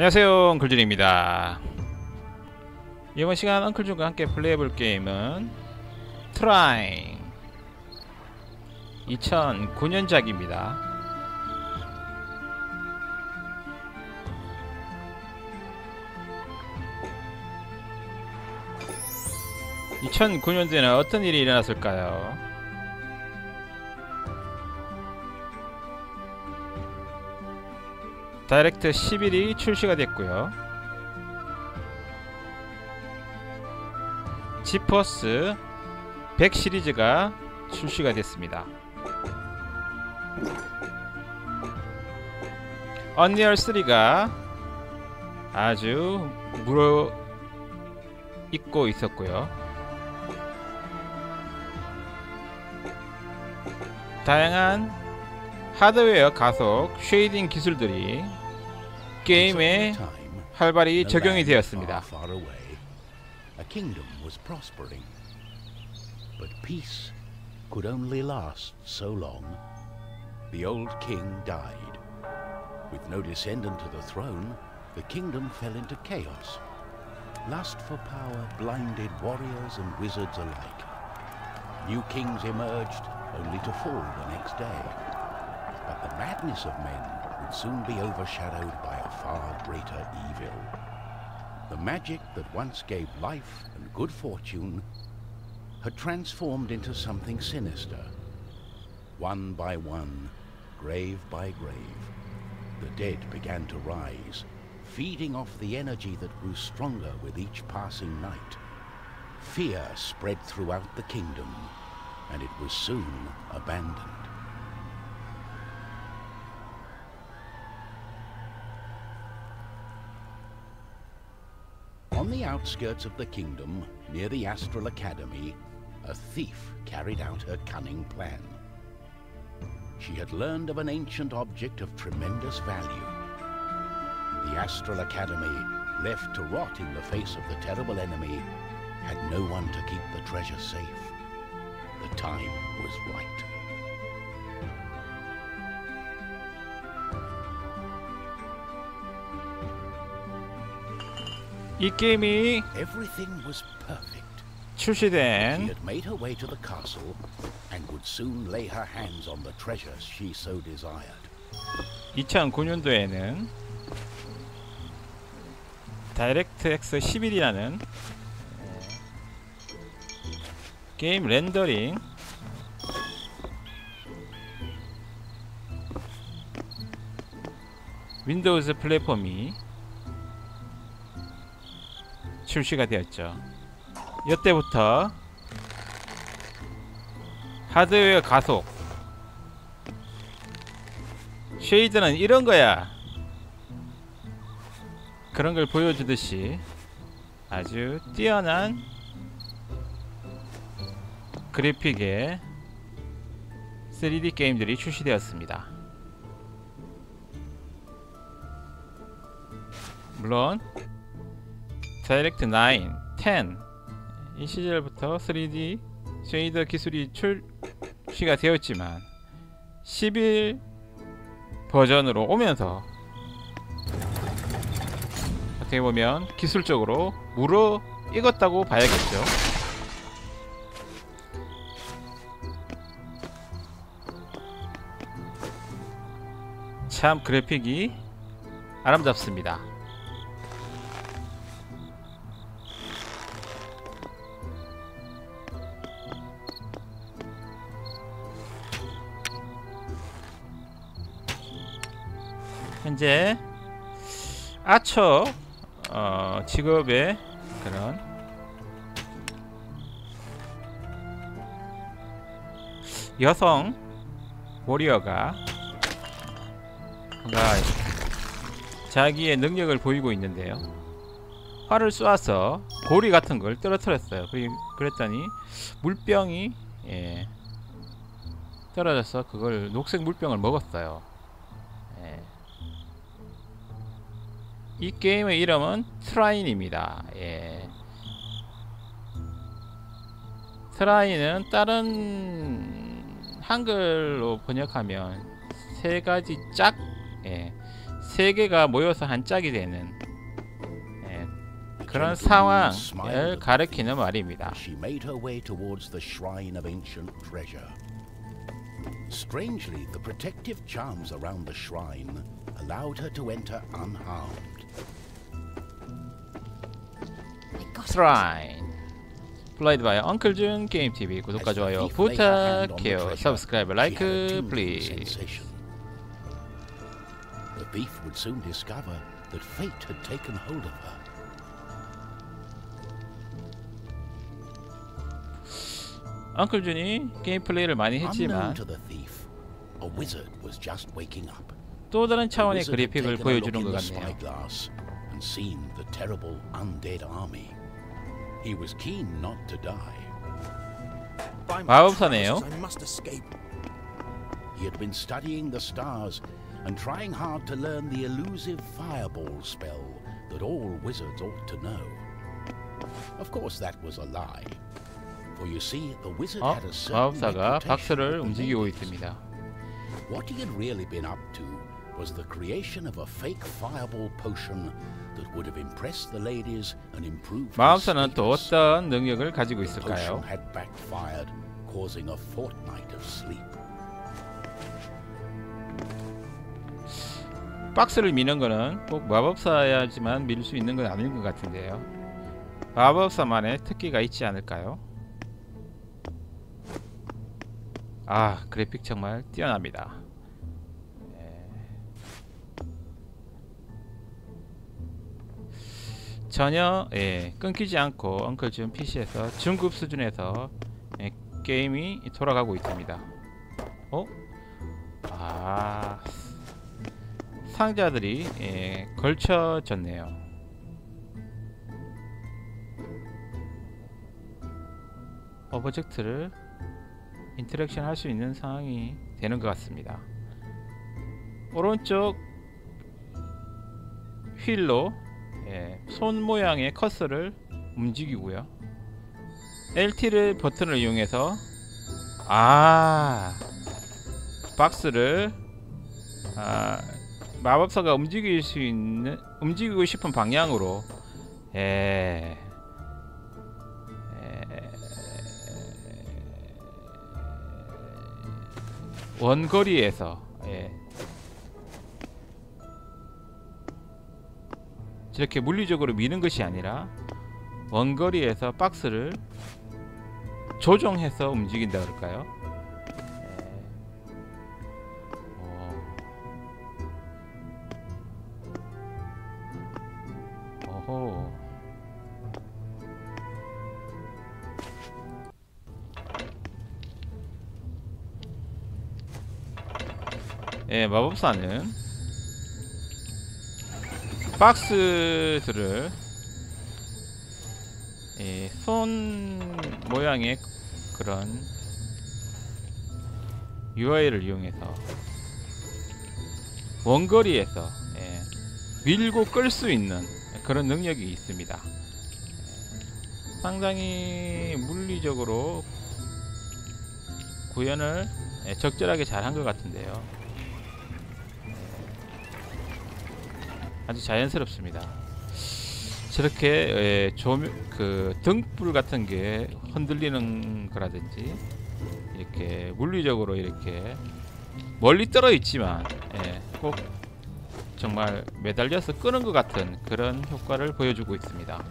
안녕하세요 엉클준입니다. 이번 시간 엉클준과 함께 플레이해볼 게임은 트라잉. 2009년작입니다. 2009년도에는 어떤 일이 일어났을까요? 다이렉트 11이 출시가 됐고요. 지퍼스 100 시리즈가 출시가 됐습니다. 언리얼 3가 아주 물어 있고 있었고요. 다양한 하드웨어 가속 쉐이딩 기술들이 게임에 활발히 적용이 되었습니다. A kingdom was prospering. But peace could only last so long. The old king died. With no descendant to the throne, the kingdom fell into chaos. Lust for power blinded warriors and wizards alike. New kings emerged, only to fall the next day. But the madness of men would soon be overshadowed by a far greater evil. The magic that once gave life and good fortune had transformed into something sinister. One by one, grave by grave, the dead began to rise, feeding off the energy that grew stronger with each passing night. Fear spread throughout the kingdom, and it was soon abandoned. On the outskirts of the kingdom, near the Astral Academy, a thief carried out her cunning plan. She had learned of an ancient object of tremendous value. The Astral Academy, left to rot in the face of the terrible enemy, had no one to keep the treasure safe. The time was right. 이 게임이 Everything was perfect. She 출시된 had made her way to the castle and would soon lay her hands on the treasures she so desired. 2009년도에는 다이렉트 X 11이라는 게임 렌더링 윈도우즈 플랫폼이 출시가 되었죠. 이때부터 하드웨어 가속 shader는 이런 거야. 그런 걸 보여주듯이 아주 뛰어난 그래픽의 3D 게임들이 출시되었습니다. 물론 Direct 9, 10이 시절부터 3D 쉐이더 기술이 출시가 되었지만 11 버전으로 오면서 어떻게 보면 기술적으로 무르 익었다고 봐야겠죠. 참 그래픽이 아름답습니다. 현재 아처 어, 직업의 그런 여성 워리어가 자기의 능력을 보이고 있는데요. 활을 쏘아서 고리 같은 걸 떨어뜨렸어요. 그랬더니 물병이 예, 떨어져서 그걸 녹색 물병을 먹었어요. 이 게임의 이름은 트라인입니다. 예. 트라인은 다른 한글로 번역하면 세 가지 짝, 예. 세 개가 모여서 한 짝이 되는 예, 그런 상황을 가리키는 말입니다. Strangely, the protective charms around the shrine allowed her to enter unharmed. I got it. 트라인 플레이드 바이 엉클준 게임 TV 구독과 As the 좋아요 thief laid her hand on the 부탁해요. treasure, 서브스크라이브 she had a 라이크 tingling 플리즈. sensation. The thief would soon discover that fate had taken hold of her. 엉클준이 게임 플레이를 많이 Unknown 했지만 to the thief, a wizard was just waking up. 또 다른 The 차원의 wizard had 그래픽을 taken a look 보여주는 in 것 the 같네요. spyglass and seen the terrible undead army. He was keen not to die. By my 마법사네요. trousers, I must escape. He had been studying the stars and trying hard to learn the elusive fireball spell that all wizards ought to know. Of course, that was a lie. 어? 마법사가 박스를 움직이고. 있습니다. What he had really been up to was the creation of a fake fireball potion that would have impressed the ladies and improved 마법사는 또. 어떤 능력을 가지고 있을까요? had backfired, causing a fortnight of sleep. 박스를 미는 거는 꼭 마법사야지만 밀 수 있는 건 아닌 것 같은데요. 마법사만의 특기가 있지 않을까요? 아 그래픽 정말 뛰어납니다. 예. 전혀 예, 끊기지 않고 엉클준 PC에서 중급 수준에서 예, 게임이 돌아가고 있습니다. 어? 아 상자들이 예, 걸쳐졌네요. object를 interaction 할 수 있는 상황이 되는 것 같습니다. 오른쪽 휠로 예, 손 모양의 커서를 움직이고요. LT를 버튼을 이용해서 아 박스를 아, 마법사가 움직일 수 있는 움직이고 싶은 방향으로 예. 예. 원거리에서 예. 저렇게 물리적으로 미는 것이 아니라 원거리에서 박스를 조종해서 움직인다 그럴까요? 예, 마법사는 박스들을 예, 손 모양의 그런 UI를 이용해서 원거리에서 예, 밀고 끌 수 있는 그런 능력이 있습니다. 예, 상당히 물리적으로 구현을 예, 적절하게 잘 한 것 같은데요. 아주 자연스럽습니다. 저렇게 예, 조명 그 등불 같은 게 흔들리는 거라든지 이렇게 물리적으로 이렇게 멀리 떨어 있지만 예, 꼭 정말 매달려서 끄는 것 같은 그런 효과를 보여주고 있습니다.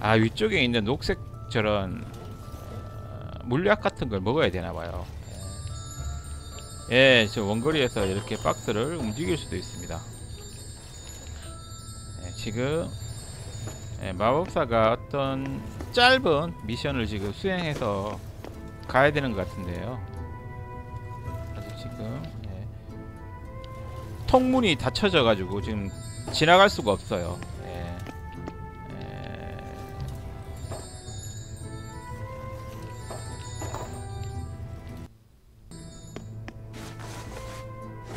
아 위쪽에 있는 녹색 저런 어, 물약 같은 걸 먹어야 되나 봐요. 예, 저 원거리에서 이렇게 박스를 움직일 수도 있습니다. 예, 지금 예, 마법사가 어떤 짧은 미션을 지금 수행해서 가야 되는 것 같은데요. 아직 지금 예, 통문이 닫혀져 가지고 지금 지나갈 수가 없어요. 예. 예.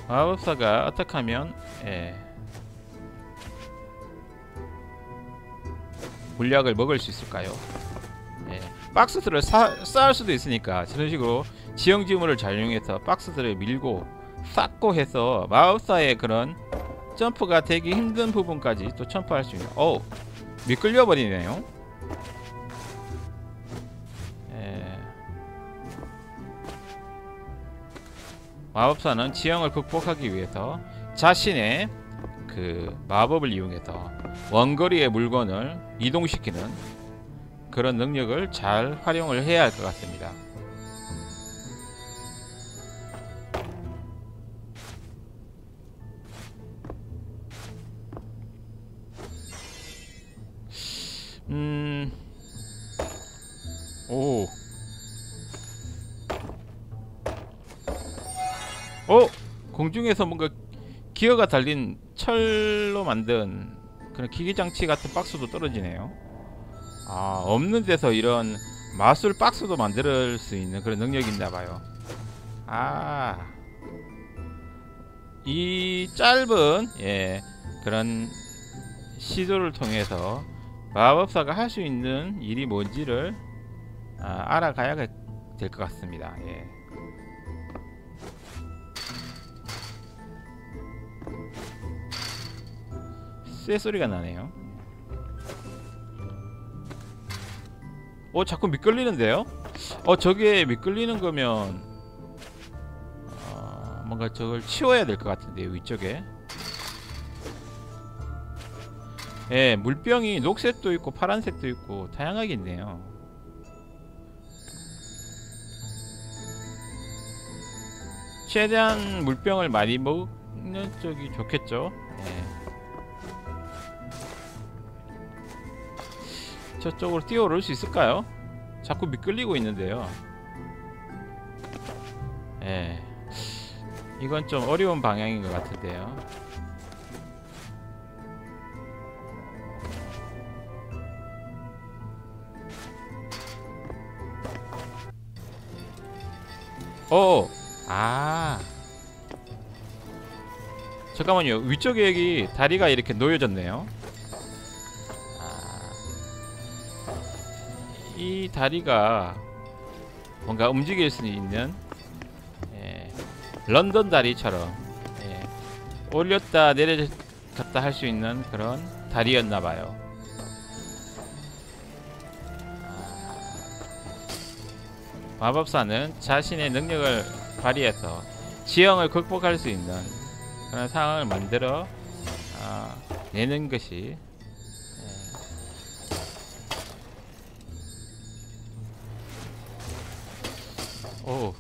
마법사가 어떻게 하면 예. 물약을 먹을 수 있을까요? 예. 박스들을 사, 쌓을 수도 있으니까 저런 식으로 지형지물을 잘 이용해서 박스들을 밀고 쌓고 해서 마법사의 그런 점프가 되기 힘든 부분까지 또 점프할 수 있는 어 미끌려 버리네요 예. 마법사는 지형을 극복하기 위해서 자신의 그 마법을 이용해서 원거리의 물건을 이동시키는 그런 능력을 잘 활용을 해야 할 것 같습니다. 음, 오, 어, 공중에서 뭔가 기어가 달린 철로 만든 그런 기계 장치 같은 박스도 떨어지네요. 아, 없는 데서 이런 마술 박스도 만들 수 있는 그런 능력이 있나 봐요. 아. 이 짧은 예, 그런 시도를 통해서 마법사가 할 수 있는 일이 뭔지를 아, 알아가야 될 것 같습니다. 예. 쇠 소리가 나네요. 어 자꾸 미끌리는데요? 어 저게 미끌리는 거면 어, 뭔가 저걸 치워야 될 것 같은데요 위쪽에 예 물병이 녹색도 있고 파란색도 있고 다양하게 있네요 최대한 물병을 많이 먹는 쪽이 좋겠죠 예. 저쪽으로 뛰어오를 수 있을까요? 자꾸 미끌리고 있는데요. 예. 이건 좀 어려운 방향인 것 같은데요. 어, 아. 잠깐만요. 위쪽에 여기 다리가 이렇게 놓여졌네요. 이 다리가 뭔가 움직일 수 있는 예, 런던 다리처럼 예, 올렸다 내려갔다 할 수 있는 그런 다리였나 봐요. 아, 마법사는 자신의 능력을 발휘해서 지형을 극복할 수 있는 그런 상황을 만들어 아, 내는 것이 오.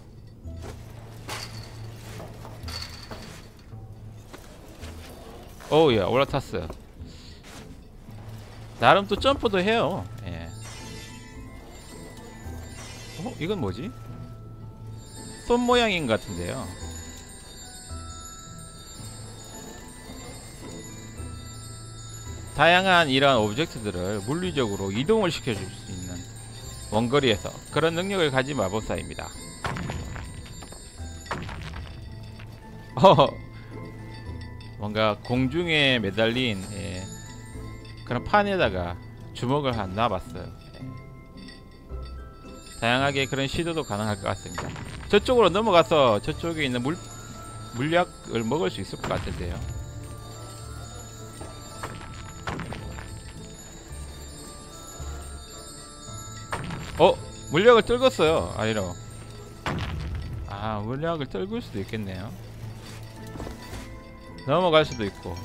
오야 올라탔어. 나름 또 점프도 해요. 예. 어 이건 뭐지? 손 모양인 것 같은데요. 다양한 이러한 오브젝트들을 물리적으로 이동을 시켜줄 수 있는 원거리에서 그런 능력을 가진 마법사입니다. 뭔가 공중에 매달린 예, 그런 판에다가 주먹을 한 놔봤어요. 예. 다양하게 그런 시도도 가능할 것 같습니다. 저쪽으로 넘어가서 저쪽에 있는 물 물약을 먹을 수 있을 것 같은데요. 어 물약을 떨궜어요 아니로. 아 물약을 떨굴 수도 있겠네요. 넘어갈 수도 있고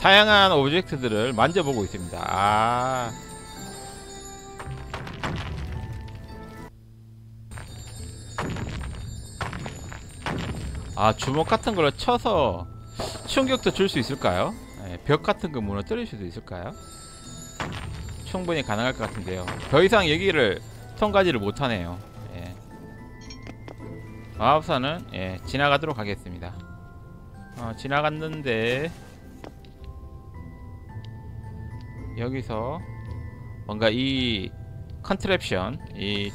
다양한 오브젝트들을 만져보고 있습니다. 아. 아 주먹 같은 걸로 쳐서 충격도 줄 수 있을까요? 네, 벽 같은 거 무너뜨릴 수도 있을까요? 충분히 가능할 것 같은데요. 더 이상 여기를 통과지를 못하네요. 예. 마법사는 예, 지나가도록 하겠습니다. 어, 지나갔는데 여기서 뭔가 이 컨트랩션, 이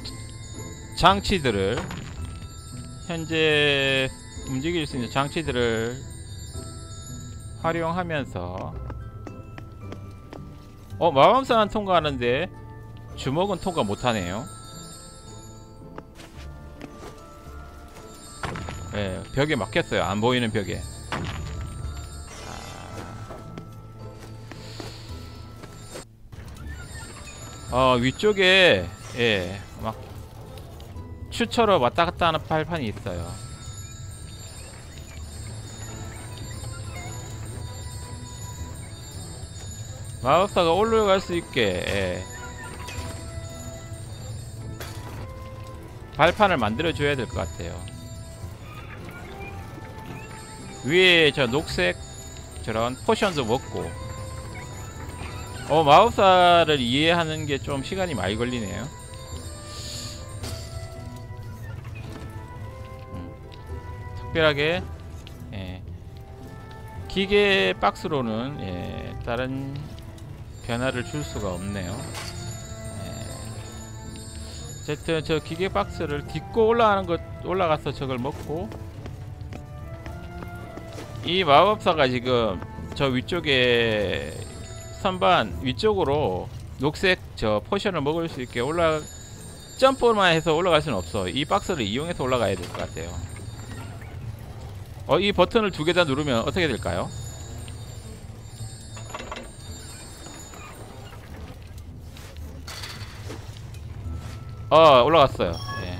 장치들을 현재 움직일 수 있는 장치들을 활용하면서 어 마감사는 통과하는데 주먹은 통과 못하네요. 예 네, 벽에 막혔어요. 안 보이는 벽에. 아. 어 위쪽에 예막 추처로 왔다갔다 하는 팔판이 있어요. 마법사가 올라갈 수 있게 예. 발판을 만들어 줘야 될 것 같아요. 위에 저 녹색 저런 포션도 먹고 어 마법사를 이해하는 게 좀 시간이 많이 걸리네요. 음, 특별하게 예, 기계 박스로는 예, 다른 변화를 줄 수가 없네요. 예, 어쨌든 저 기계 박스를 딛고 올라가는 것 올라가서 저걸 먹고 이 마법사가 지금 저 위쪽에 선반 위쪽으로 녹색 저 potion을 먹을 수 있게 올라 점프만 해서 올라갈 수는 없어. 이 박스를 이용해서 올라가야 될 것 같아요. 어, 이 버튼을 두 개 다 누르면 어떻게 될까요? 어, 올라갔어요. 예.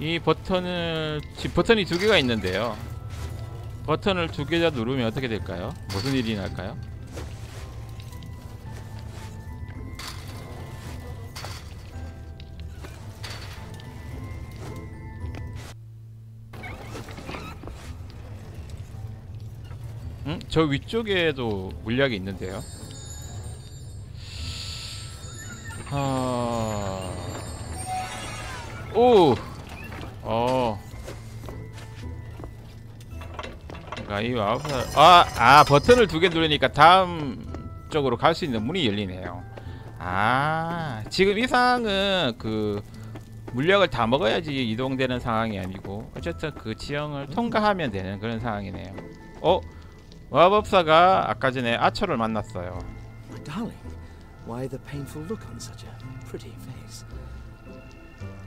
이 버튼을 버튼이 두 개가 있는데요. 버튼을 두 개 다 누르면 어떻게 될까요? 무슨 일이 날까요? 저 위쪽에도 물약이 있는데요. 아... 오! 어. 그러니까 이 마법사 아, 아 버튼을 두 개 누르니까 다음 쪽으로 갈 수 있는 문이 열리네요. 아, 지금 이 상황은 그 물약을 다 먹어야지 이동되는 상황이 아니고 어쨌든 그 지형을 통과하면 되는 그런 상황이네요. 어? 마법사가 아까 전에 아처를 만났어요. My darling, why the painful look on such a pretty face?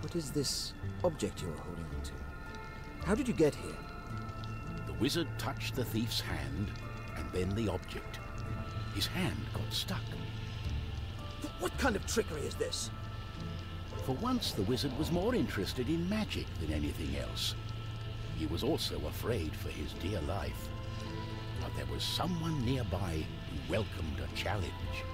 What is this object you're holding on to? How did you get here? The wizard touched the thief's hand, and then the object. His hand got stuck. What kind of trickery is this? For once, the wizard was more interested in magic than anything else. He was also afraid for his dear life. But there was someone nearby who welcomed a challenge.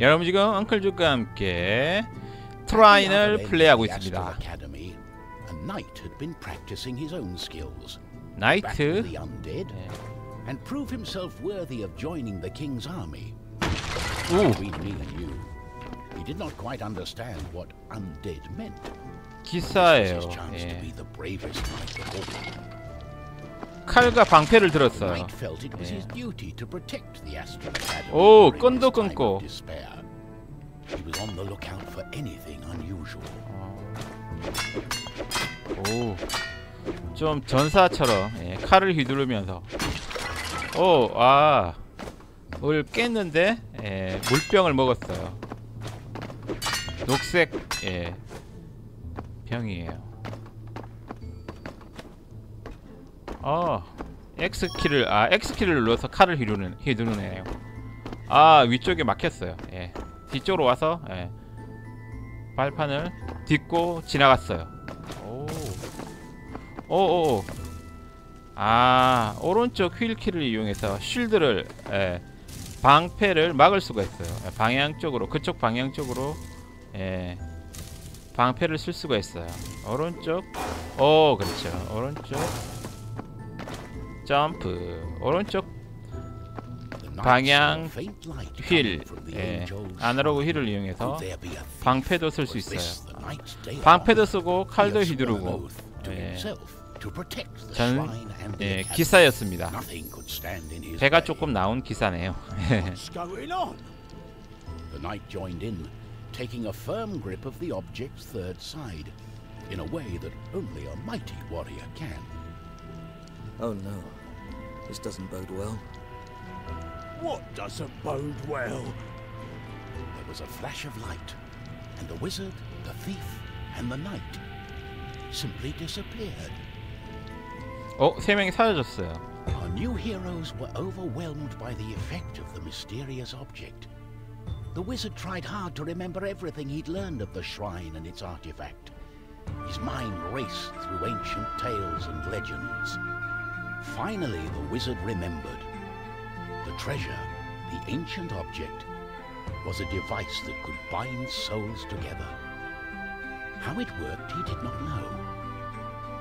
여러분 지금 엉클죽과 함께 At the 트라인을 other end 플레이하고 of the 있습니다. Astral Academy, a knight had been practicing his own skills, battle 나이트 the undead, 네. and prove himself worthy of joining the king's army. 오 Between me and you, he did not quite understand what undead meant. 기사예요. 예. 칼과 방패를 들었어요. 예. 오, 끈도 끊고. of despair. He was on the lookout for anything unusual. 오, 좀 전사처럼 예, 칼을 휘두르면서 오, 아, 을 깼는데 예, 물병을 먹었어요. 녹색 예, 병이에요. 어, X 키를 아 X 키를 눌러서 칼을 휘두르는 휘두르네요. 아 위쪽에 막혔어요. 예, 뒤쪽으로 와서 예, 발판을 딛고 지나갔어요. 오. 오오. 아, 오른쪽 휠키를 이용해서 쉴드를 예, 방패를 막을 수가 있어요. 예, 방향 쪽으로 그쪽 방향 쪽으로 예, 방패를 쓸 수가 있어요. 오른쪽. 오, 그렇죠. 오른쪽. 점프. 오른쪽 방향 휠. 예, 아날로그. 휠을 이용해서? 방패도 쓸 수 있어요. 방패도? 쓰고 칼도 휘두르고 예, 전 예. 기사였습니다. 배가. 조금 나온 기사네요. What's going on? The knight joined in, taking a firm grip of the object's third side, in a way that only a mighty warrior can. Oh no. This doesn't bode well. What doesn't bode well? There was a flash of light, and the wizard, the thief, and the knight simply disappeared. 어, 세 명이 사라졌어요. Our new heroes were overwhelmed by the effect of the mysterious object. The wizard tried hard to remember everything he'd learned of the shrine and its artifact. His mind raced through ancient tales and legends. Finally, the wizard remembered. The treasure, the ancient object, was a device that could bind souls together. How it worked, he did not know.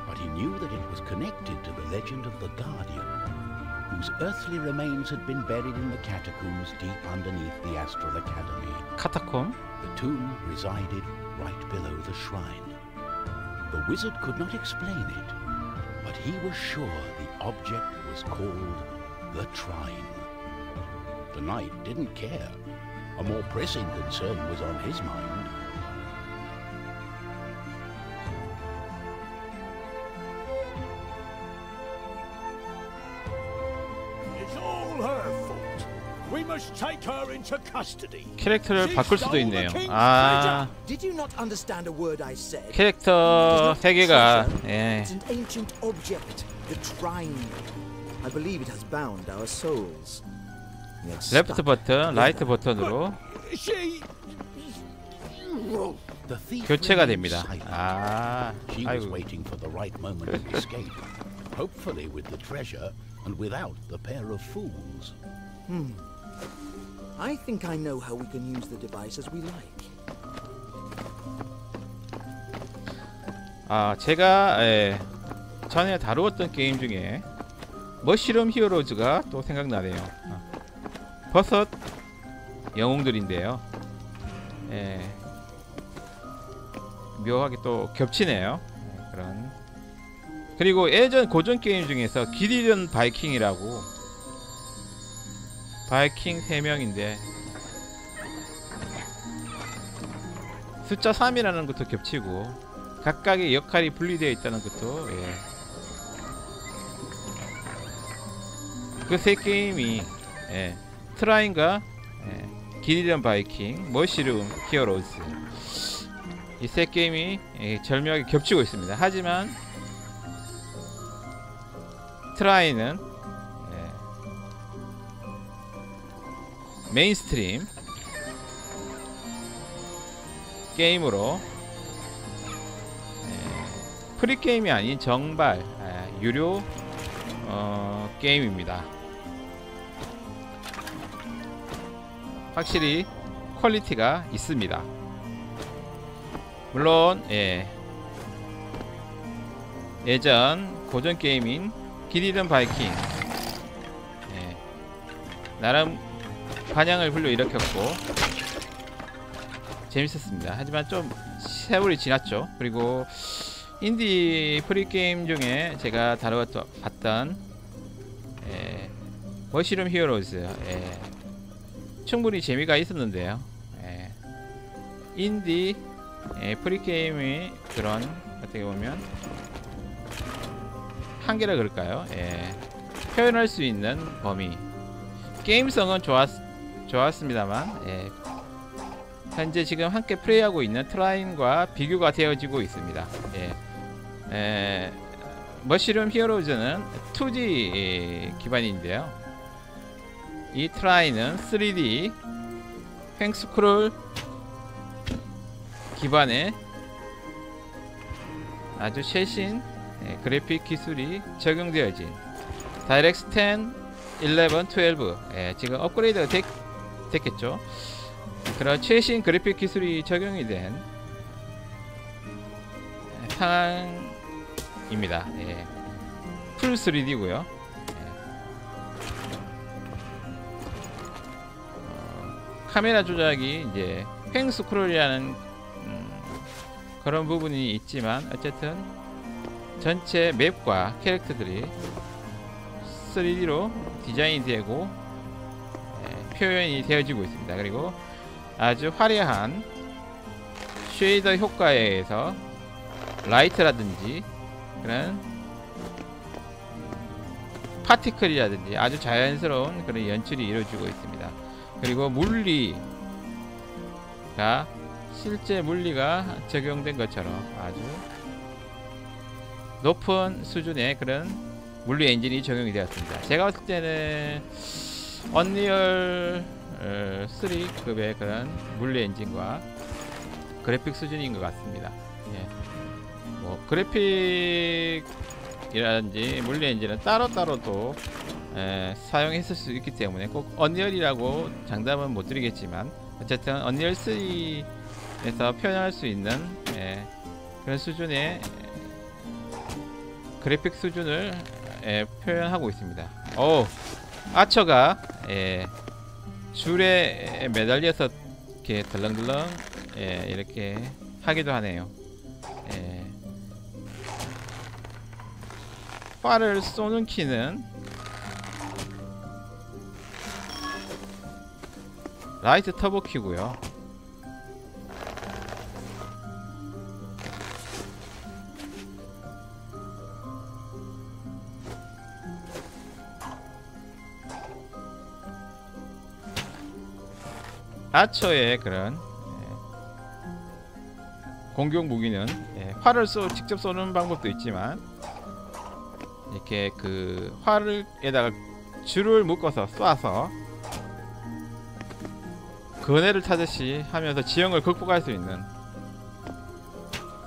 But he knew that it was connected to the legend of the Guardian, whose earthly remains had been buried in the catacombs deep underneath the Astral Academy. Catacomb? The tomb resided right below the shrine. The wizard could not explain it, but he was sure the object was called the Trine. The knight didn't care. A more pressing concern was on his mind. 캐릭터를 바꿀 수도 있네요. 아? 캐릭터 세 개가 예. 레프트 버튼, 라이트. 버튼으로 교체가 됩니다. 아, She was 아이고. waiting for the right moment to escape, hopefully with the treasure and without the pair of fools. I think I know how we can use the device as we like. 아, 제가 예, 전에 다루었던 게임 중에 머시룸 히어로즈가 또 생각나네요. 아, 버섯 영웅들인데요. 예, 묘하게 또 겹치네요. 예, 그런 그리고 예전 고전 게임 중에서 기리전 바이킹이라고 바이킹 3명인데 숫자 3이라는 것도 겹치고 각각의 역할이 분리되어 있다는 것도 예. 그 세 게임이 예. Trine과 예. 길 잃은 바이킹, Mushroom Heroes 이 세 게임이 예, 절묘하게 겹치고 있습니다. 하지만 Trine은 mainstream 게임으로 예, free 게임이 아닌 정발 예, 유료 어, 게임입니다. 확실히 퀄리티가 있습니다. 물론 예, 예전 고전 게임인 길 잃은 바이킹 예, 나름 반향을 불러일으켰고 재밌었습니다. 하지만 좀 세월이 지났죠. 그리고 인디 free게임 중에 제가 다루었던 예, Mushroom Heroes 예, 충분히 재미가 있었는데요. 예, 인디 예, free게임의 그런 어떻게 보면 한계라 그럴까요? 예, 표현할 수 있는 범위 게임성은 좋았, 좋았습니다만 예, 현재 지금 함께 플레이하고 있는 트라인과 비교가 되어지고 있습니다. 예. 에, 머시룸 히어로즈는 2D 기반인데요. 이 트라이는 3D 횡스크롤 기반의 아주 최신 예, 그래픽 기술이 적용되어진 DirectX 10, 11, 12 예, 지금 업그레이드가 됐, 됐겠죠. 그런 최신 그래픽 기술이 적용이 된 상황입니다. 예. full 3D고요. 어, 카메라 조작이 이제 횡 스크롤이라는 음, 그런 부분이 있지만 어쨌든 전체 맵과 캐릭터들이 3D로 디자인이 되고 예, 표현이 되어지고 있습니다. 그리고 아주 화려한 shader 효과에 의해서 라이트라든지 그런 particle이라든지 아주 자연스러운 그런 연출이 이루어지고 있습니다. 그리고 물리가 실제 물리가 적용된 것처럼 아주 높은 수준의 그런 물리 엔진이 적용이 되었습니다. 제가 봤을 때는 언리얼 3 급의 그런 물리 엔진과 그래픽 수준인 것 같습니다. 예. 뭐 그래픽이라든지 물리 엔진은 따로따로도 에, 사용했을 수 있기 때문에 꼭 언리얼이라고 장담은 못 드리겠지만 어쨌든 언리얼 3에서 표현할 수 있는 예, 그런 수준의 그래픽 수준을 예, 표현하고 있습니다. 오 아처가 예, 줄에 매달려서 이렇게 덜렁덜렁 예, 이렇게 하기도 하네요. 예. 활을 쏘는 키는 라이트 터보 키고요. 아처의 그런 예, 공격 무기는 예, 활을 쏘 직접 쏘는 방법도 있지만 이렇게 그 활을에다가 줄을 묶어서 쏴서 그네를 타듯이 하면서 지형을 극복할 수 있는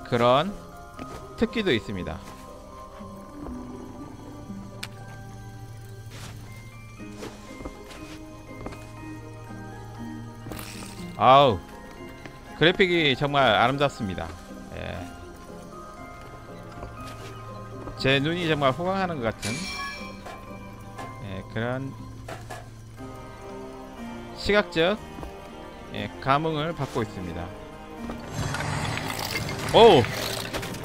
그런 특기도 있습니다. 아우 그래픽이 정말 아름답습니다. 예. 제 눈이 정말 호강하는 것 같은 예, 그런 시각적 예, 감흥을 받고 있습니다. 오!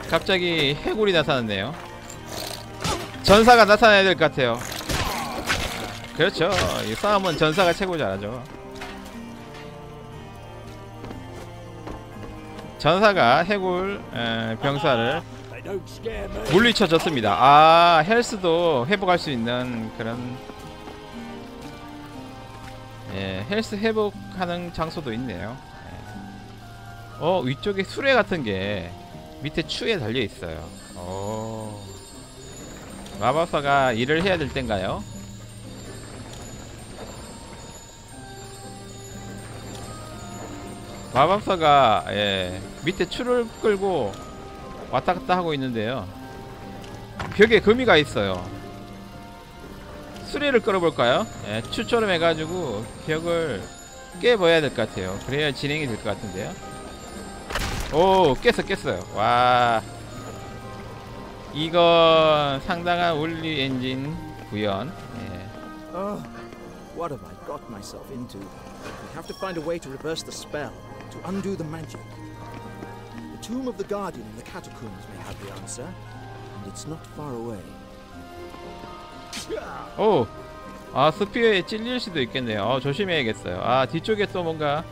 갑자기 해골이 나타났네요. 전사가 나타나야 될 것 같아요. 그렇죠. 이 싸움은 전사가 최고 잘하죠. 전사가 해골 에, 병사를 They don't scare me. 물리쳐 줬습니다. 아 헬스도 회복할 수 있는 그런 예, 헬스 회복하는 장소도 있네요. 예. 어 위쪽에 수레 같은 게 밑에 추에 달려 있어요. 오. 마법사가 일을 해야 될 땐가요? 마법사가 예, 밑에 추를 끌고 왔다 갔다 하고 있는데요. 벽에 거미가 있어요. 수레를 끌어볼까요? 예, 추처럼 해가지고 벽을 깨봐야 될 것 같아요. 그래야 진행이 될 것 같은데요. 오, 깼어, 깼어요. 와. 이건 상당한 울리 엔진 구현. 예. Oh, to undo the magic. The tomb of the Guardian in the catacombs may have the answer, and it's not far away. 오, 아 스피어에 찔릴 수도 있겠네요. 어, 조심해야겠어요. 아 뒤쪽에 또 뭔가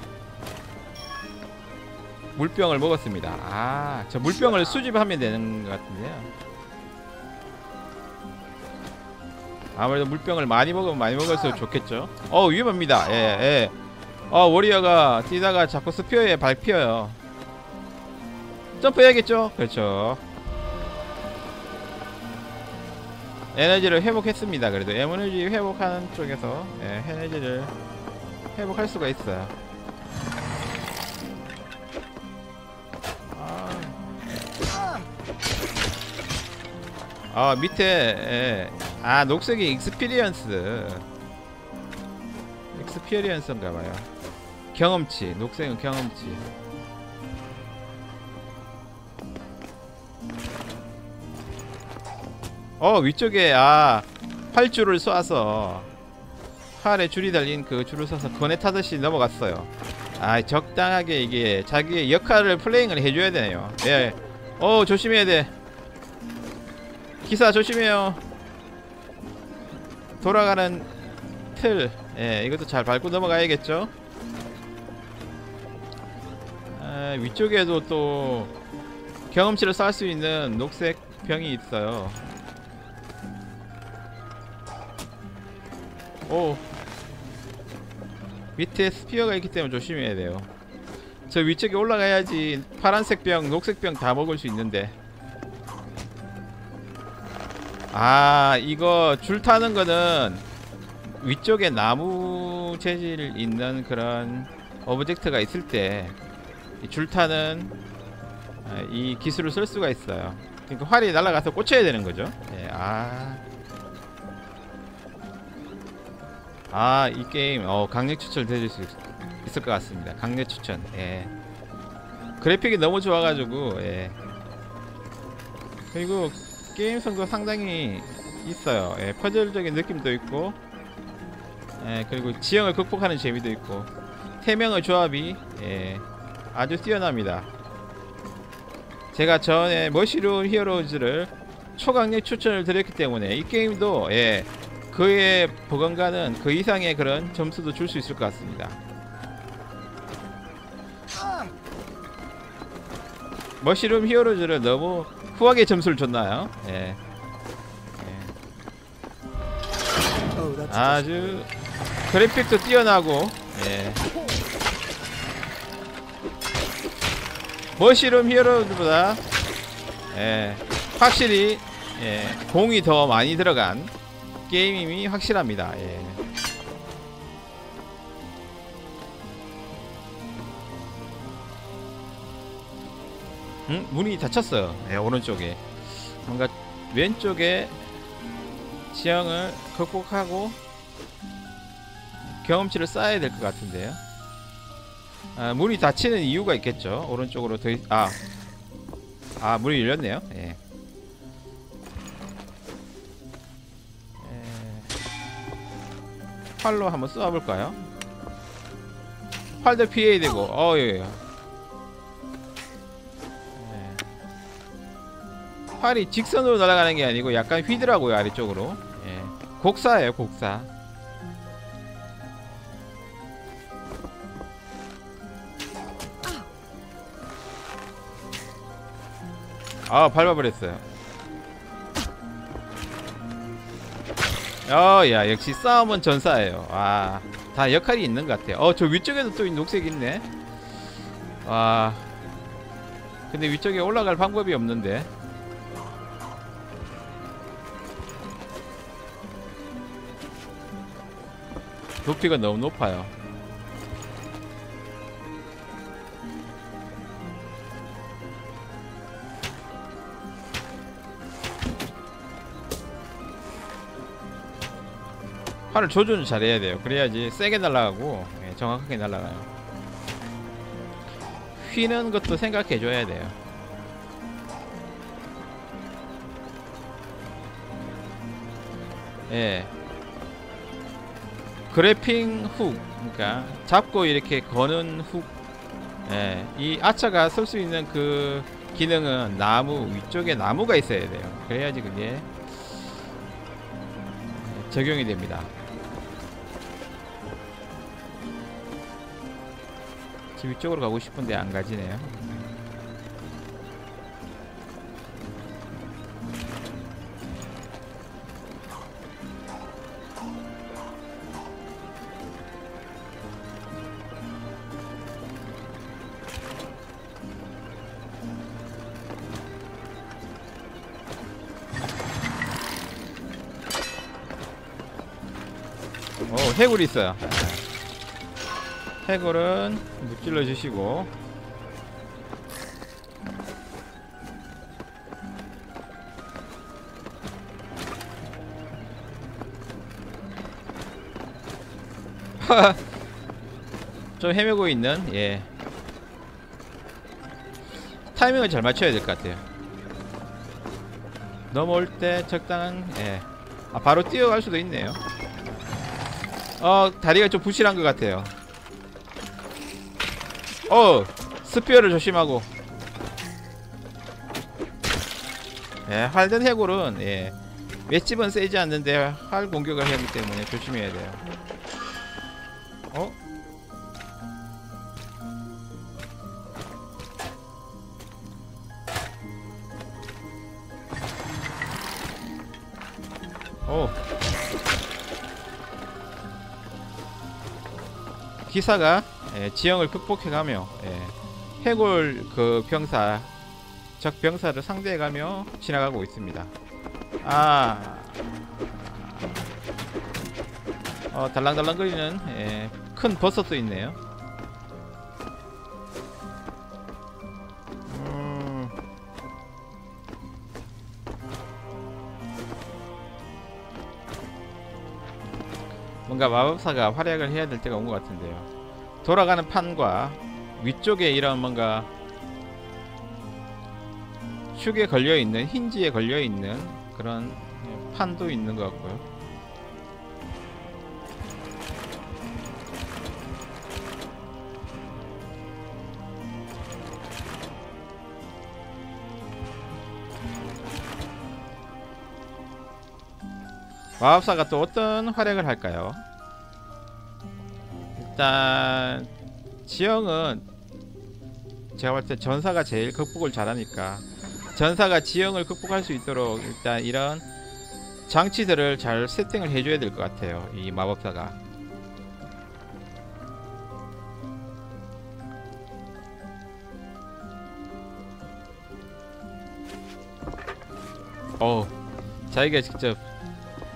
물병을 먹었습니다. 아, 저 물병을 수집하면 되는 것 같은데요. 아무래도 물병을 많이 먹으면 많이 먹을수록 좋겠죠. 어 위험합니다. 예, 예. 어 워리어가 뛰다가 자꾸 스피어에 밟혀요. 점프해야겠죠? 그렇죠. 에너지를 회복했습니다. 그래도 에너지 회복하는 쪽에서 예, 에너지를 회복할 수가 있어요. 아, 아 밑에 예. 아 녹색이 experience experience인가봐요. 경험치 녹색은 경험치. 어 위쪽에 아 활줄을 쏴서 활에 줄이 달린 그 줄을 쏴서 거네 타듯이 넘어갔어요. 아 적당하게 이게 자기의 역할을 플레잉을 해줘야 되네요. 예. 어 조심해야 돼. 기사 조심해요. 돌아가는 틀. 예, 이것도 잘 밟고 넘어가야겠죠. 아, 위쪽에도 또 경험치를 쌓을 수 있는 녹색 병이 있어요. 오. 밑에 spear가 있기 때문에 조심해야 돼요. 저 위쪽에 올라가야지 파란색 병 녹색 병 다 먹을 수 있는데. 아 이거 줄 타는 거는 위쪽에 나무 재질 있는 그런 object가 있을 때 줄 타는 아, 이 기술을 쓸 수가 있어요 그러니까 활이 날아가서 꽂혀야 되는 거죠 예, 아 아, 이 게임 어, 강력 드릴 수 있, 있을 것 같습니다. 강력 추천. 예. 그래픽이 너무 좋아가지고 예. 그리고 게임성도 상당히 있어요. 예, 퍼즐적인 느낌도 있고, 예, 그리고 지형을 극복하는 재미도 있고, 태명의 조합이 예, 아주 뛰어납니다. 제가 전에 머시룸 히어로즈를 초강력 추천을 드렸기 때문에 이 게임도 예, 그의 버건가는 그 이상의 그런 점수도 줄 수 있을 것 같습니다. 머시룸 히어로즈를 너무 후하게 점수를 줬나요? 예. Oh, that's 아주 그래픽도 뛰어나고 예. 머시룸 히어로즈보다 예, 확실히 예, 공이 더 많이 들어간 게임임이 확실합니다. 예. 음, 문이 닫혔어요. 예, 오른쪽에. 뭔가 왼쪽에 지형을 극복하고 경험치를 쌓아야 될 것 같은데요. 아, 문이 닫히는 이유가 있겠죠. 오른쪽으로 더, 있- 아, 아 문이 열렸네요. 예. 에, 활로 한번 쏘아볼까요? 활도 피해야 되고, 어, 예. 예. 활이 직선으로 날아가는 게 아니고 약간 휘더라고요 아래쪽으로. 예. 곡사예요 곡사. 아 밟아버렸어요. 어야 역시 싸움은 전사예요. 아다 역할이 있는 것 같아요. 어저 위쪽에도 또 녹색 있네. 와 근데 위쪽에 올라갈 방법이 없는데. 높이가 너무 높아요. 팔을 조준을 잘해야 돼요. 그래야지 세게 날아가고 예, 정확하게 날아가요. 휘는 것도 생각해줘야 돼요. 예. 그래핑 훅, 그러니까 잡고 이렇게 거는 훅. 예, 이 아차가 쓸 수 있는 그 기능은 나무 위쪽에 나무가 있어야 돼요. 그래야지 그게 적용이 됩니다. 지금 위쪽으로 가고 싶은데 안 가지네요. 오 해골이 있어요. 해골은 무찔러 주시고 좀 헤매고 있는 예 타이밍을 잘 맞춰야 될 것 같아요. 넘어올 때 적당한 예. 아 바로 뛰어갈 수도 있네요. 어 다리가 좀 부실한 것 같아요. 어 스피어를 조심하고. 예, 활든 해골은 예, 맷집은 세지 않는데 활 공격을 하기 때문에 조심해야 돼요. 어? 오. 기사가 예, 지형을 극복해가며 예, 해골 그 병사 적 병사를 상대해가며 지나가고 있습니다. 아, 어, 달랑달랑거리는 예, 큰 버섯도 있네요. 음, 뭔가 마법사가 활약을 해야 될 때가 온 것 같은데요. 돌아가는 판과 위쪽에 이런 뭔가 축에 걸려 있는 힌지에 걸려 있는 그런 판도 있는 것 같고요. 마법사가 또 어떤 활약을 할까요? 일단 지형은 제가 볼때 전사가 제일 극복을 잘하니까 전사가 지형을 극복할 수 있도록 일단 이런 장치들을 잘 세팅을 해줘야 될 것 같아요. 이 마법사가. 어, 자기가 직접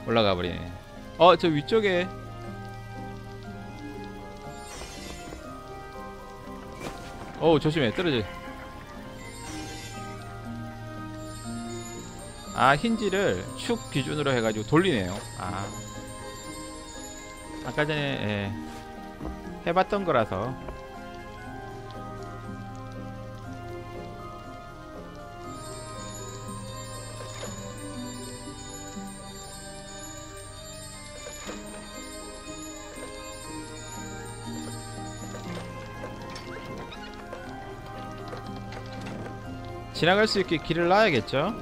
올라가 버리네. 어, 저 위쪽에 어 조심해. 떨어져. 아 힌지를 축 기준으로 해가지고 돌리네요. 아. 아까 전에 예, 해봤던 거라서 지나갈 수 있게 길을 놔야겠죠?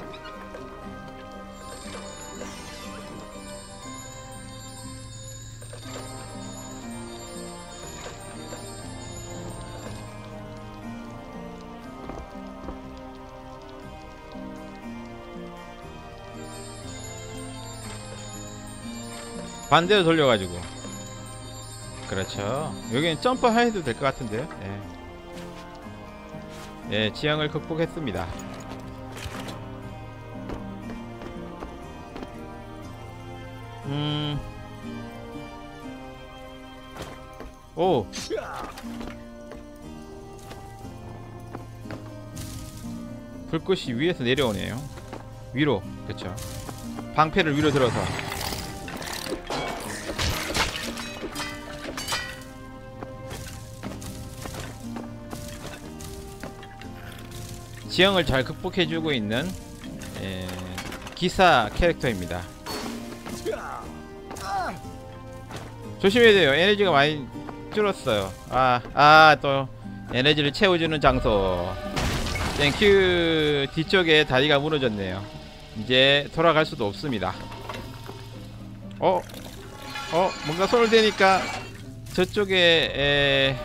반대로 돌려가지고. 그렇죠. 여기는 점프 해도 될 것 같은데요 예. 예, 지형을 극복했습니다. 음. 오. 불꽃이 위에서 내려오네요. 위로. 그렇죠. 방패를 위로 들어서 지형을 잘 극복해주고 있는 에, 기사 캐릭터입니다. 조심해야 돼요. 에너지가 많이 줄었어요. 아, 아, 또 에너지를 채워주는 장소. Thank you. 뒤쪽에 다리가 무너졌네요. 이제 돌아갈 수도 없습니다. 어, 어, 뭔가 손을 대니까 저쪽에 에,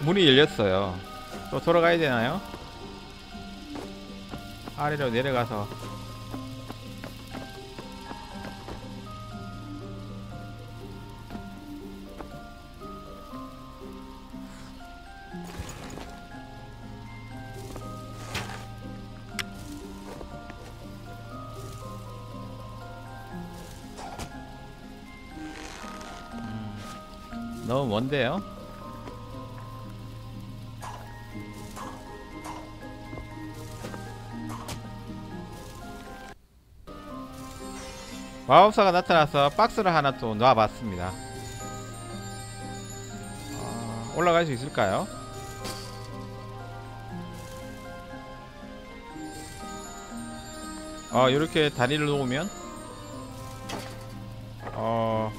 문이 열렸어요. 또 돌아가야 되나요? 아래로 내려가서 음, 너무 먼데요? 마법사가 나타나서 박스를 하나 또 놔봤습니다. 어, 올라갈 수 있을까요? 어, 이렇게 다리를 놓으면 어,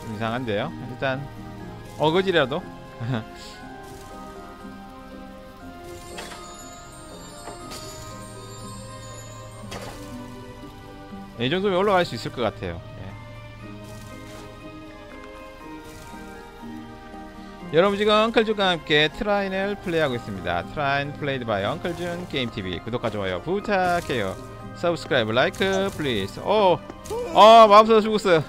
좀 이상한데요. 일단 어거지라도 이 정도면 올라갈 수 있을 것 같아요. 예. 여러분 지금 엉클준과 함께 트라인을 플레이하고 있습니다. 트라인 played by 엉클준 게임TV 구독과 좋아요 부탁해요. Subscribe like please 오! 어 마법사 죽었어요.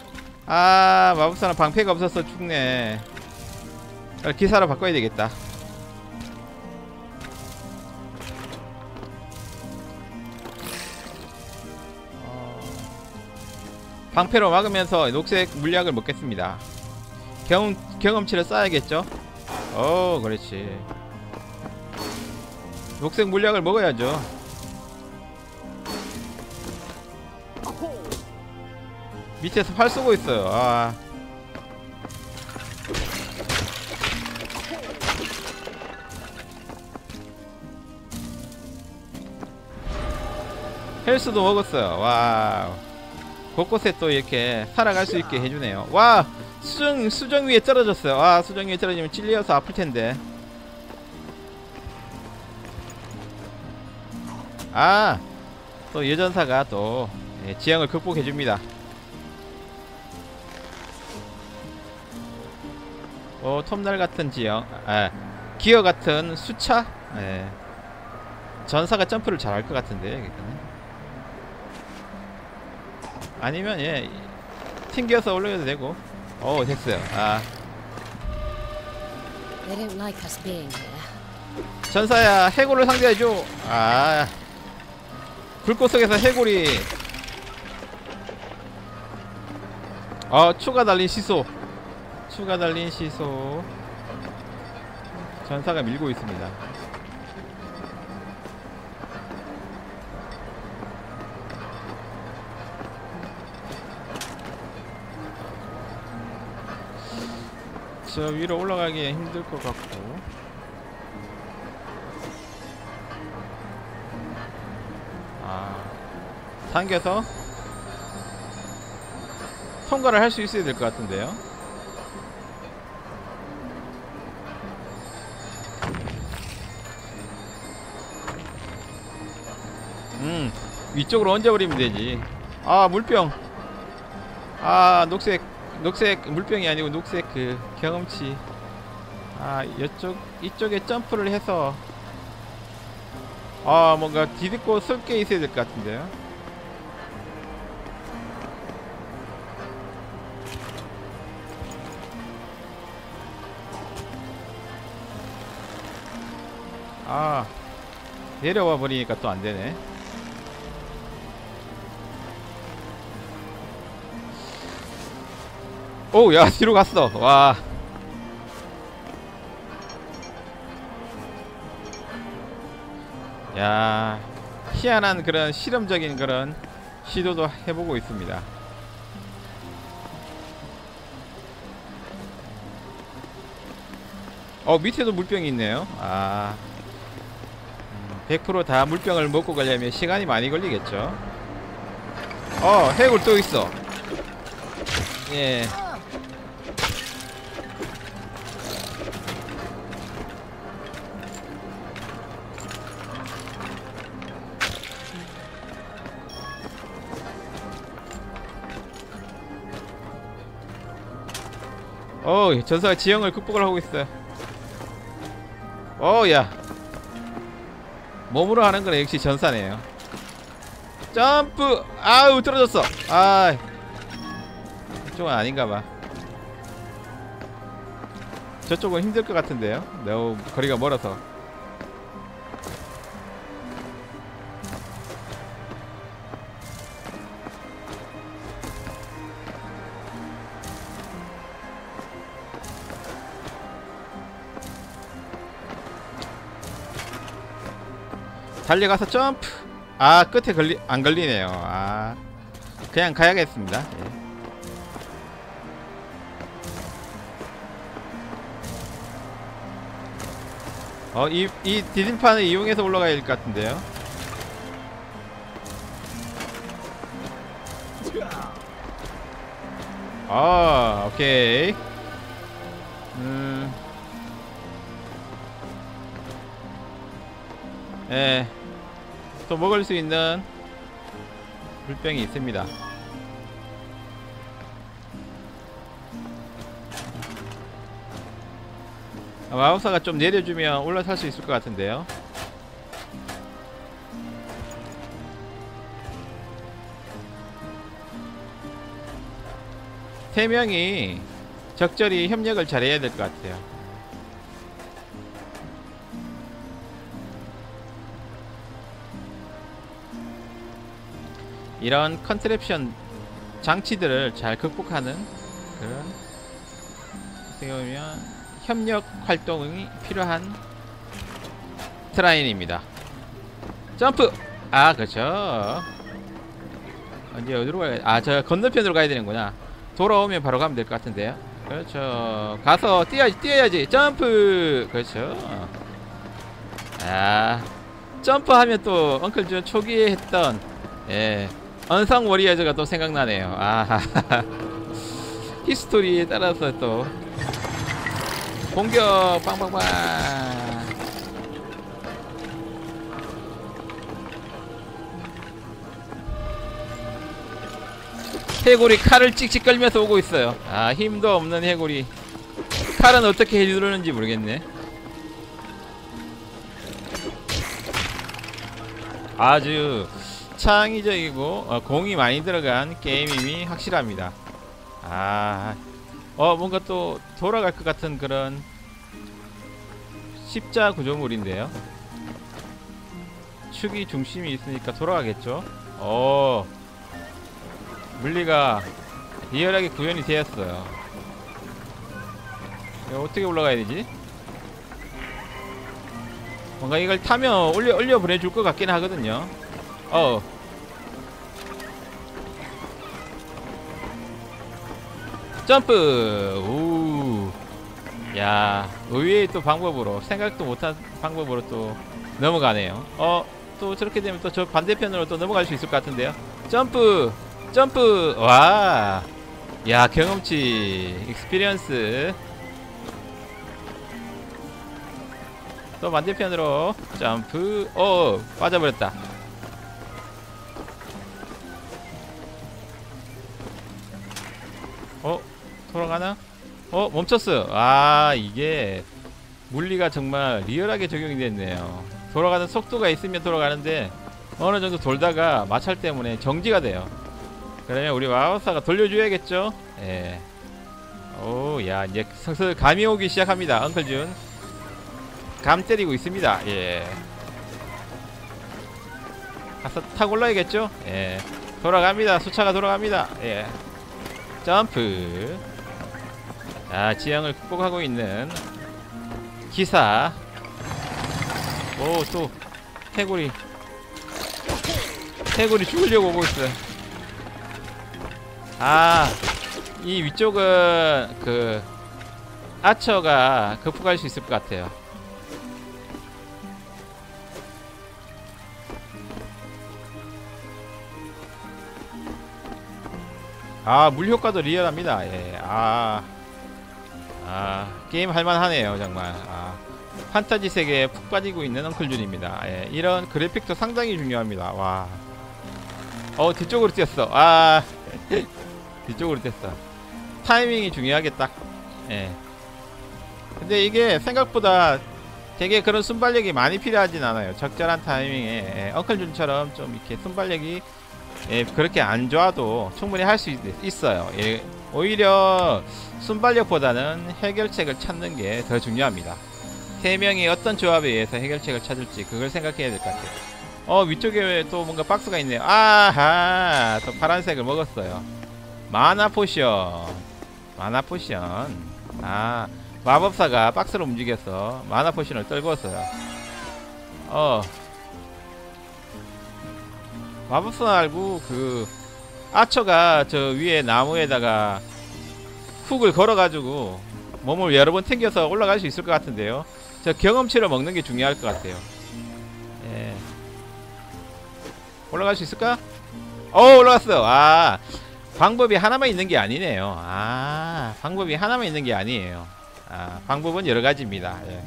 아 마법사는 방패가 없어서 죽네 아, 기사로 바꿔야 되겠다 방패로 막으면서 녹색 물약을 먹겠습니다 경험, 경험치를 쌓아야겠죠 어 그렇지 녹색 물약을 먹어야죠 밑에서 활 쏘고 있어요. 아. 헬스도 먹었어요. 와. 곳곳에 또 이렇게 살아갈 수 있게 해주네요. 와, 수정 수정 위에 떨어졌어요. 와, 수정 위에 떨어지면 찔려서 아플 텐데. 아, 또 여전사가 또 예, 지형을 극복해 줍니다. 어, 톱날 같은 지형, 아, 기어 같은 수차, 예. 전사가 점프를 잘할 것 같은데, 여기는. 아니면 예, 튕겨서 올려도 되고. 어, 됐어요. 아. 전사야, 해골을 상대해줘. 아, 불꽃 속에서 해골이. 어, 추가 달린 시소. 추가 달린 시소. 전사가 밀고 있습니다. 저 위로 올라가기 힘들 것 같고. 아, 당겨서 통과를 할 수 있어야 될 것 같은데요. 음, 위쪽으로 얹어버리면 되지. 아, 물병. 아, 녹색, 녹색 물병이 아니고 녹색 그 경험치. 아, 이쪽, 이쪽에 점프를 해서. 아 뭔가 디딛고 설게 있어야 될 것 같은데요. 아 내려와 버리니까 또 안되네 오야 뒤로 갔어 와 야 희한한 그런 실험적인 그런 시도도 해보고 있습니다. 어 밑에도 물병이 있네요. 아, 100%다 물병을 먹고 가려면 시간이 많이 걸리겠죠. 어 해골 또 있어. 예. 어 전사가 지형을 극복을 하고 있어요. 어야 몸으로 하는 거는 역시 전사네요. 점프 아우 떨어졌어. 아 이쪽은 아닌가봐. 저쪽은 힘들 것 같은데요. 너무 거리가 멀어서. 달려가서 점프. 아 끝에 걸리 안 걸리네요. 아 그냥 가야겠습니다. 예. 어 이 이 디딤판을 이용해서 올라가야 될 것 같은데요. 아 오케이. 음. 예. 또 먹을 수 있는 물병이 있습니다. 아, 마법사가 좀 내려주면 올라설 수 있을 것 같은데요. 세 명이 적절히 협력을 잘해야 될 것 같아요. 이런 contraption 장치들을 잘 극복하는 그런 어떻게 보면 협력 활동이 필요한 트라인입니다. 점프! 아 그렇죠. 이제 어디로 가야? 아저 건너편으로 가야 되는구나. 돌아오면 바로 가면 될 것 같은데요. 그렇죠. 가서 뛰어야지, 뛰어야지. 점프. 그렇죠. 아 점프하면 또 엉클 준 초기에 했던 예 언성 워리어즈가 또 생각나네요. 아 히스토리에 따라서 또 공격 빵빵빵. 해골이 칼을 찍찍 끌면서 오고 있어요. 아 힘도 없는 해골이 칼은 어떻게 해주려는지 모르겠네. 아주 창의적이고 어, 공이 많이 들어간 게임임이 확실합니다. 아, 어 뭔가 또 돌아갈 것 같은 그런 십자 구조물인데요. 축이 중심이 있으니까 돌아가겠죠. 어, 물리가 리얼하게 구현이 되었어요. 어떻게 올라가야 되지? 뭔가 이걸 타면 올려 올려 보내줄 것 같긴 하거든요. 어. 점프. 우. 야, 의외의 또 방법으로 생각도 못한 방법으로 또 넘어가네요. 어, 또 저렇게 되면 또 저 반대편으로 또 넘어갈 수 있을 것 같은데요. 점프. 점프. 와. 야, 경험치, experience. 또 반대편으로 점프 어 빠져버렸다 어 돌아가나 어 멈췄어 아 이게 물리가 정말 리얼하게 적용이 됐네요 돌아가는 속도가 있으면 돌아가는데 어느 정도 돌다가 마찰 때문에 정지가 돼요 그러면 우리 마우스가 돌려줘야겠죠 예. 오야 이제 슬슬 감이 오기 시작합니다 엉클준 감 때리고 있습니다. 예. 가서 타고 올라야겠죠? 예. 돌아갑니다. 수차가 돌아갑니다. 예. 점프. 자, 지형을 극복하고 있는 기사. 오, 또 태골이 태골이 죽으려고 오고 있어요. 아, 이 위쪽은 그 아처가 극복할 수 있을 것 같아요. 아, 물 효과도 리얼합니다. 예. 아. 아, 게임 할만하네요, 정말. 아. 판타지 세계에 푹 빠지고 있는 엉클준입니다. 예. 이런 그래픽도 상당히 중요합니다. 와. 어, 뒤쪽으로 뛰었어. 아. 뒤쪽으로 뛰었어. 타이밍이 중요하겠다. 예. 근데 이게 생각보다 되게 그런 순발력이 많이 필요하진 않아요. 적절한 타이밍에 예. 엉클준처럼 좀 이렇게 순발력이 예, 그렇게 안 좋아도 충분히 할 수 있어요. 예, 오히려 순발력보다는 해결책을 찾는 게 더 중요합니다. 세 명이 어떤 조합에 의해서 해결책을 찾을지 그걸 생각해야 될 것 같아요. 어 위쪽에 또 뭔가 박스가 있네요. 아하 또 파란색을 먹었어요. mana potion, mana potion. 아 마법사가 박스를 움직여서 mana potion을 떨궜어요. 어 마법사 말고 그 아처가 저 위에 나무에다가 훅을 걸어가지고 몸을 여러 번 튕겨서 올라갈 수 있을 것 같은데요. 저 경험치를 먹는 게 중요할 것 같아요. 예. 올라갈 수 있을까? 어 올라갔어. 아 방법이 하나만 있는 게 아니네요. 아 방법이 하나만 있는 게 아니에요. 아 방법은 여러 가지입니다. 예.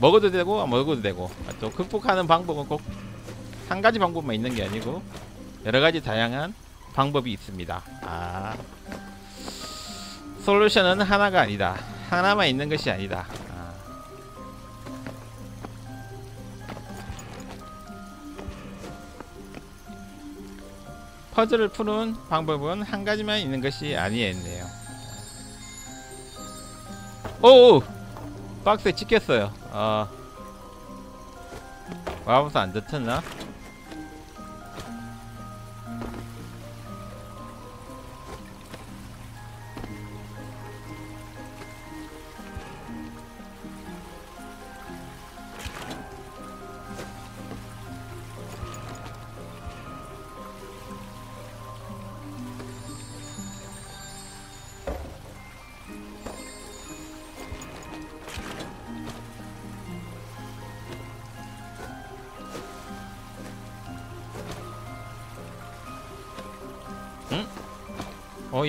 먹어도 되고 안 먹어도 되고 또 극복하는 방법은 꼭 한 가지 방법만 있는 게 아니고 여러 가지 다양한 방법이 있습니다. 아 솔루션은 하나가 아니다. 하나만 있는 것이 아니다. 아. 퍼즐을 푸는 방법은 한 가지만 있는 것이 아니었네요. 오 박스에 찍혔어요 아 마법사 안 듣었나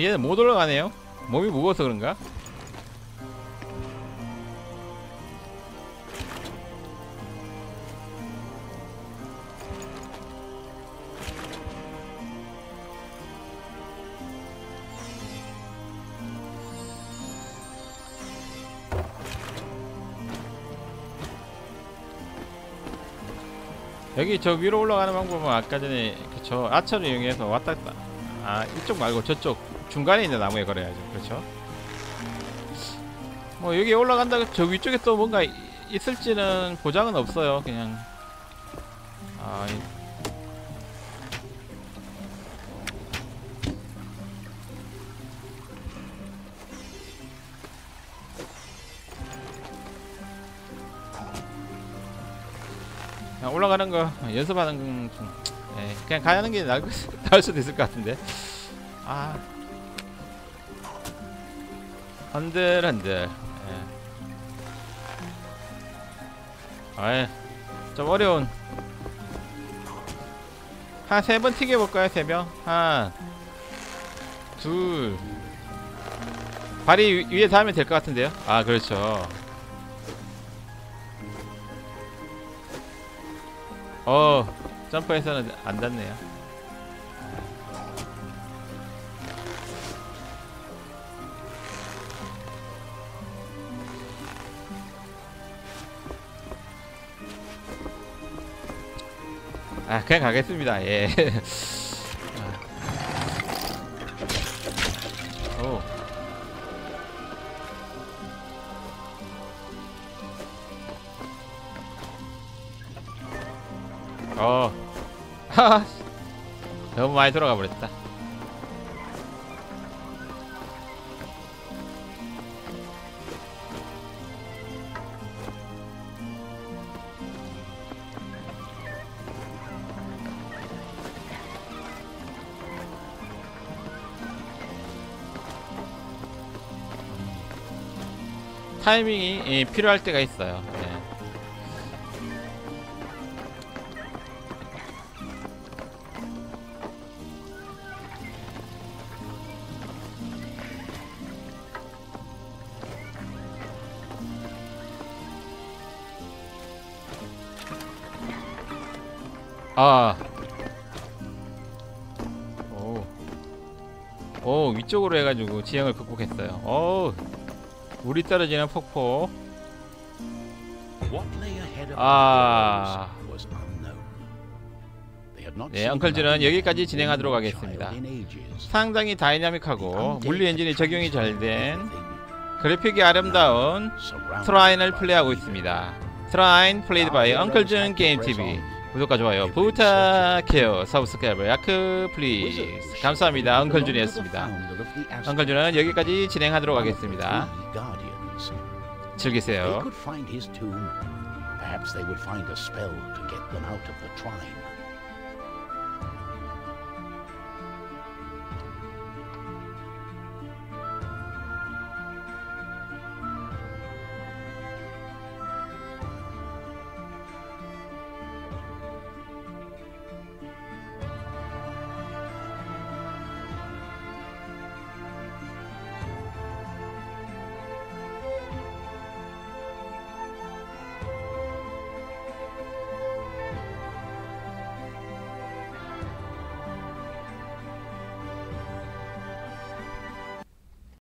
얘는 못 올라가네요. 몸이 무거워서 그런가? 여기 저 위로 올라가는 방법은 아까 전에 그저 아처를 이용해서 왔다 갔다. 아 이쪽 말고 저쪽 중간에 있는 나무에 걸어야죠. 그렇죠? 뭐 여기 올라간다고 저 위쪽에 또 뭔가 이- 있을지는 보장은 없어요. 그냥. 아 이- 그냥 올라가는 거 연습하는 건 좀, 예, 그냥 가는 게 나을, 나을 수도 있을 것 같은데. 아 흔들 예. 아이 좀 어려운. 한 세 번 튀겨볼까요 세명? 하나 둘. 발이 위- 위에 닿으면 될 것 같은데요? 아 그렇죠. 어 점프해서는 안 닿네요 아 그냥 가겠습니다 예 아. 오. 어. 하하. 너무 많이 돌아가 버렸다. 타이밍이 예, 필요할 때가 있어요. 예. 아. 오. 오, 위쪽으로 해가지고 지형을 극복했어요. 오. 물이 떨어지는 폭포. Not 네, 엉클준은 여기까지 진행하도록 하겠습니다. 상당히 다이나믹하고 물리 엔진이 적용이 잘 된 그래픽이 아름다운 트라인을 플레이하고 있습니다. 트라인 played by 엉클준 게임 TV. 구독과 좋아요 부탁해요. Subscribe like please. 감사합니다. 엉클준이었습니다. 엉클준은 여기까지 진행하도록 하겠습니다. Guardians. They 즐기세요. could find his tomb. Perhaps they would find a spell to get them out of the trine.